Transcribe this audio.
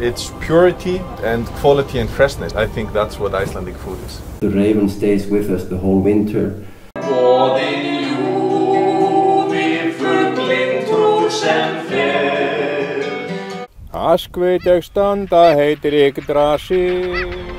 It's purity and quality and freshness. I think that's what Icelandic food is. The raven stays with us the whole winter. Boðin ljúfi fuglinn trúr sem fer Askveit standa heitir Yggdrasil